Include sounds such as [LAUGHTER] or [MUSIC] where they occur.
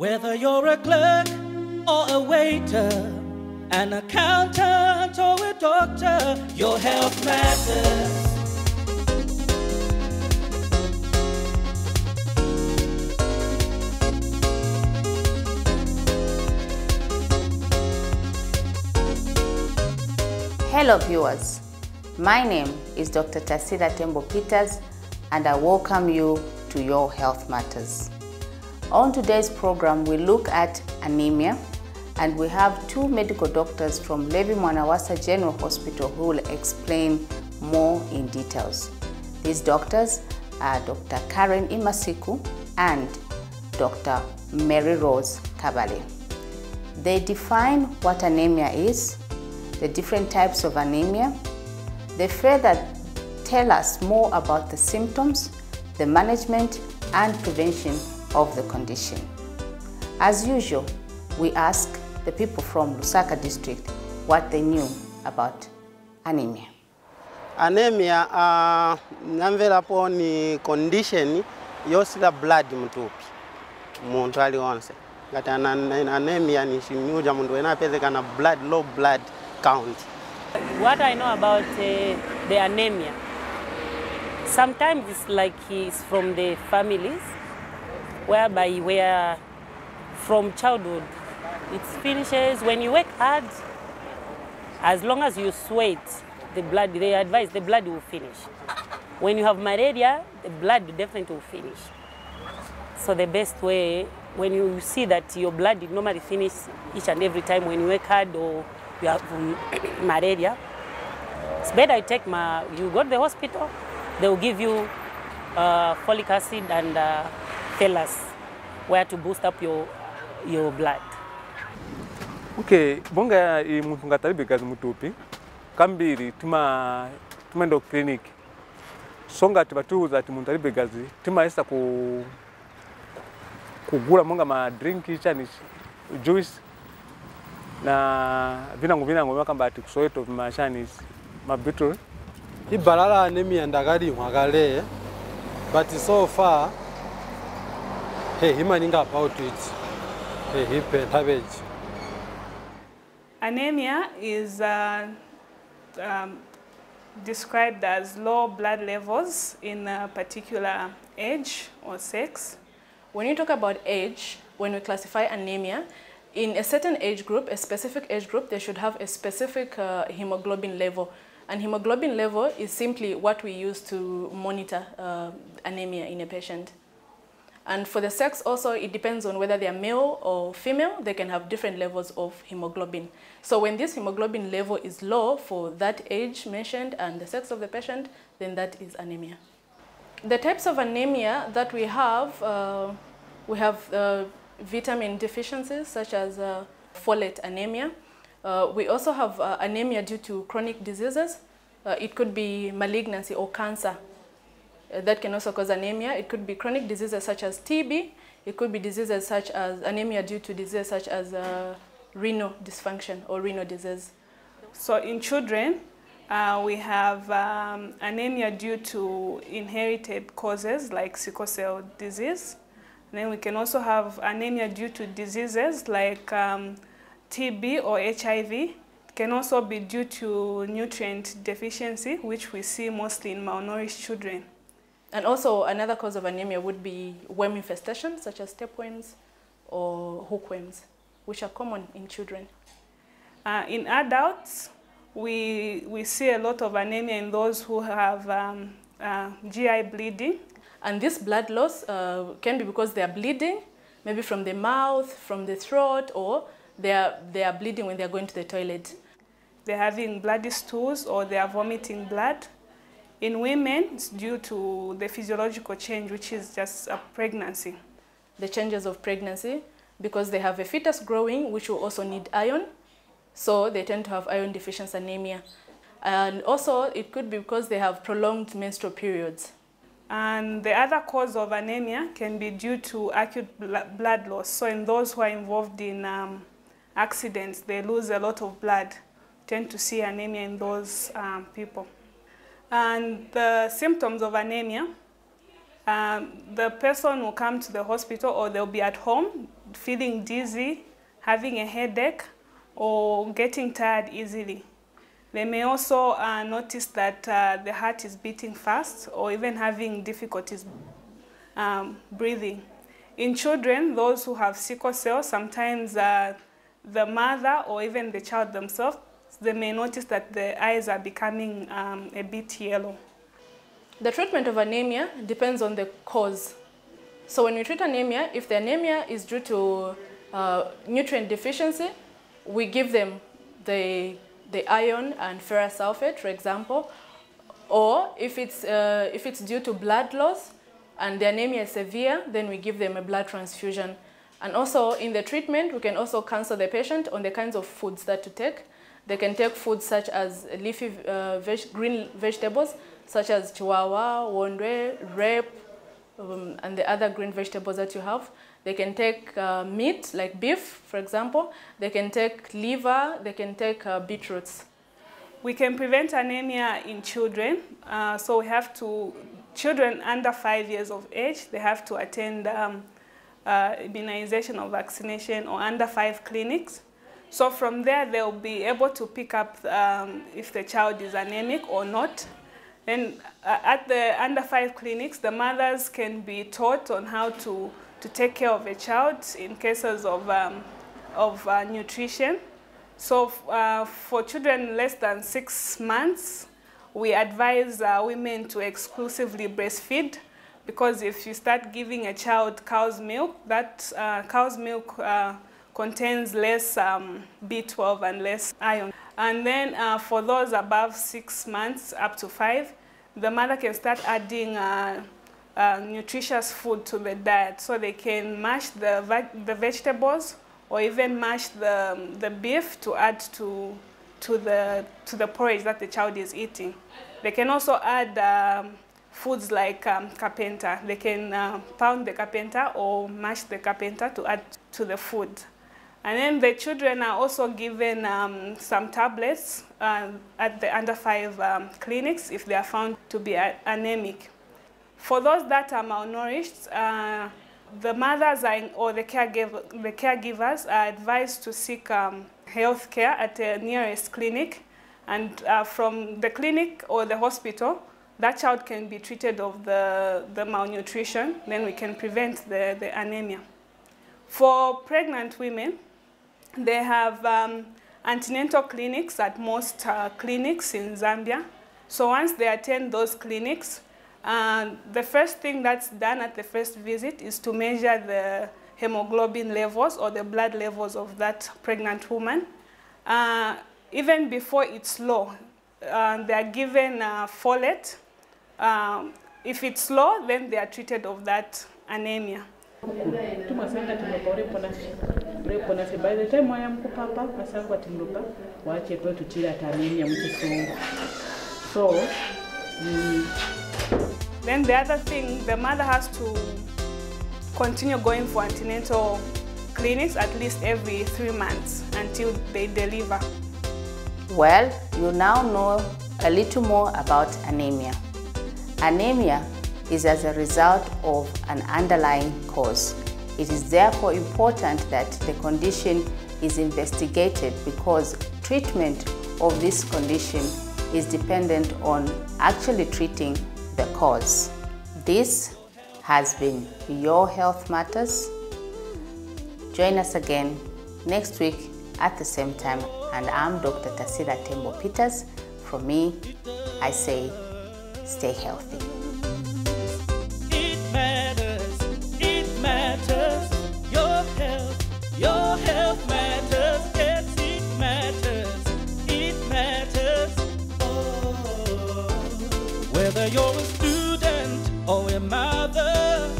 Whether you're a clerk or a waiter, an accountant or a doctor, your health matters. Hello viewers, my name is Dr. Tasira Tembo Peters and I welcome you to Your Health Matters. On today's program we look at anemia and we have two medical doctors from Levi Mwanawasa General Hospital who will explain more in details. These doctors are Dr. Karen Imasiku and Dr. Mary Rose Kabale. They define what anemia is, the different types of anemia. They further tell us more about the symptoms, the management, and prevention of the condition. As usual, we ask the people from Lusaka district what they knew about anemia. Anemia uh, namverapo ni condition yosila blood mtupi muntu aliwonse ngati ana- anemia ni chinyuja muntu wena apezeka na blood low blood count What I know about uh, the anemia, sometimes it's like it's from the families, whereby where from childhood it finishes when you work hard. As long as you sweat, the blood. They advise the blood will finish. When you have malaria, the blood definitely will finish. So the best way, when you see that your blood normally finish each and every time when you work hard or you have um, [CLEARS THROAT] malaria, it's better you take my, you go to the hospital, they will give you uh, folic acid and uh, ferrous, where to boost up your, your blood. okay bonga i muntu ngatalibe kazi mutupi kambiri tima tumaenda ku clinic so ngati batiuza ati muntu alibe gazi timayesa ku kugula monga ma drink chani juice na vinango vinango makamba ati kusoweto vimashani ma beetroot ibhala la anemia ndakalimwa kale but so far hey himaningi about it hey hipenthabeji Anemia is uh, um, described as low blood levels in a particular age or sex. When you talk about age, when we classify anemia, in a certain age group, a specific age group, they should have a specific uh, hemoglobin level. And hemoglobin level is simply what we use to monitor uh, anemia in a patient. And for the sex also, it depends on whether they are male or female, they can have different levels of hemoglobin. So when this hemoglobin level is low for that age mentioned and the sex of the patient, then that is anemia. The types of anemia that we have, uh, we have uh, vitamin deficiencies such as uh, folate anemia. Uh, we also have uh, anemia due to chronic diseases. Uh, it could be malignancy or cancer that can also cause anemia. It could be chronic diseases such as TB. It could be diseases such as anemia due to diseases such as uh, renal dysfunction or renal disease. So in children, uh, we have um, anemia due to inherited causes like sickle cell disease. And then we can also have anemia due to diseases like um, TB or HIV. It can also be due to nutrient deficiency, which we see mostly in malnourished children. And also another cause of anemia would be worm infestation such as tapeworms or hookworms, which are common in children. Uh, in adults, we, we see a lot of anemia in those who have um, uh, GI bleeding. And this blood loss uh, can be because they are bleeding, maybe from the mouth, from the throat, or they are, they are bleeding when they are going to the toilet. They're having bloody stools or they are vomiting blood. In women, it's due to the physiological change, which is just a pregnancy. The changes of pregnancy, because they have a fetus growing, which will also need iron, so they tend to have iron deficiency anemia. And also, it could be because they have prolonged menstrual periods. And the other cause of anemia can be due to acute bl- blood loss. So in those who are involved in um, accidents, they lose a lot of blood. Tend to see anemia in those um, people. And the symptoms of anemia um, the person will come to the hospital or they'll be at home feeling dizzy, having a headache, or getting tired easily. They may also uh, notice that uh, the heart is beating fast or even having difficulties um, breathing. In children, those who have sickle cell, sometimes uh, the mother or even the child themselves, they may notice that the eyes are becoming um, a bit yellow. The treatment of anemia depends on the cause. So when we treat anemia, if the anemia is due to uh, nutrient deficiency, we give them the, the iron and ferrous sulfate, for example. Or if it's, uh, if it's due to blood loss and the anemia is severe, then we give them a blood transfusion. And also in the treatment, we can also counsel the patient on the kinds of foods that to take. They can take foods such as leafy uh, veg green vegetables, such as chibwabwa, bondwe, rape, um, and the other green vegetables that you have. They can take uh, meat, like beef, for example. They can take liver, they can take uh, beetroots. We can prevent anemia in children. Uh, so we have to, children under five years of age, they have to attend um, uh, immunization or vaccination or under five clinics. So from there, they'll be able to pick up um, if the child is anemic or not. And uh, at the under five clinics, the mothers can be taught on how to, to take care of a child in cases of, um, of uh, nutrition. So uh, for children less than six months, we advise uh, women to exclusively breastfeed because if you start giving a child cow's milk, that uh, cow's milk uh, contains less um, B12 and less iron. And then uh, for those above six months up to five, the mother can start adding uh, uh, nutritious food to the diet. So they can mash the, the vegetables or even mash the, the beef to add to, to, the, to the porridge that the child is eating. They can also add um, foods like um. They can uh, pound the kapenta or mash the kapenta to add to the food. And then the children are also given um, some tablets uh, at the under five um, clinics if they are found to be anemic. For those that are malnourished, uh, the mothers are, or the, caregiver, the caregivers are advised to seek um, health care at the nearest clinic. And uh, from the clinic or the hospital, that child can be treated of the, the malnutrition, then we can prevent the, the anemia. For pregnant women, they have um, antenatal clinics at most uh, clinics in Zambia. So once they attend those clinics, uh, the first thing that's done at the first visit is to measure the hemoglobin levels or the blood levels of that pregnant woman. Uh, even before it's low, uh, they are given uh, folate. Um, if it's low, then they are treated of that anemia. By the time wayamkupa hapa asangwa timlupa wache kwetu chira tamenia mchisungu so mm, Then the other thing, the mother has to continue going for antenatal clinics at least every three months until they deliver. Well, you now know a little more about anemia. Anemia is as a result of an underlying cause. It is therefore important that the condition is investigated because treatment of this condition is dependent on actually treating the cause. This has been Your Health Matters. Join us again next week at the same time. And I'm Dr. Tasira Tembo Peters. From me, I say stay healthy. Your health matters. It matters, it matters. Oh, whether you're a student or a mother,